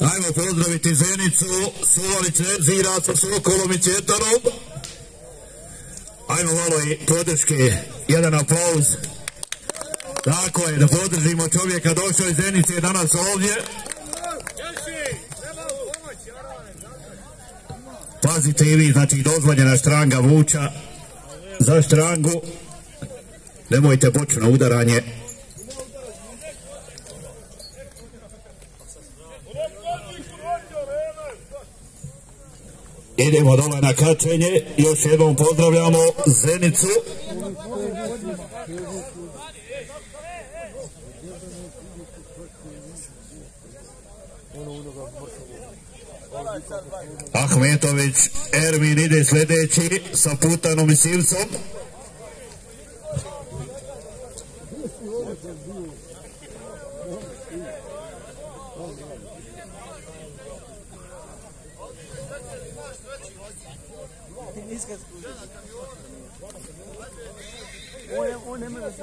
Ajmo pozdraviti Zenicu, Suvalić Rezira sa Sokolom i Cjetanom. Ajmo malo i podrške, jedan aplauz. Tako je, da podržimo čovjeka, došao iz Zenice danas ovdje. Pazite i vi, znači dozvoljena štranga vuča za štrangu. Nemojte poći na udaranje. Idemo dole na kačenje, još jednom pozdravljamo Zenicu. Ahmetović, Ermin ide sljedeći sa putanom i Sivcom. On, on ne može se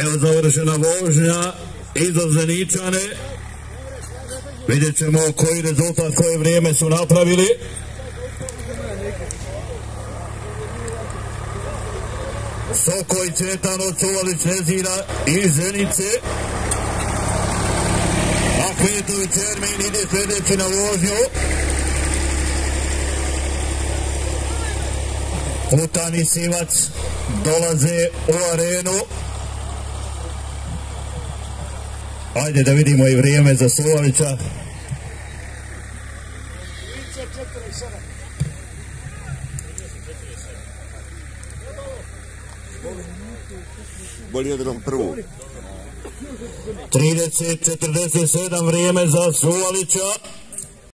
Evo završena vožnja i za Zeničane. Vidjet ćemo koji rezultat, koje vrijeme su napravili. Sokoj Cetan od Cuvalić Nezira i Zenice. Ahmetović Ermin ide sljedeći na vožnju. Putan i Sivac dolaze u arenu. Ajde da vidimo i vrijeme za Sulovića. Bolje od prvu. 30-47 vrijeme za Suvalića.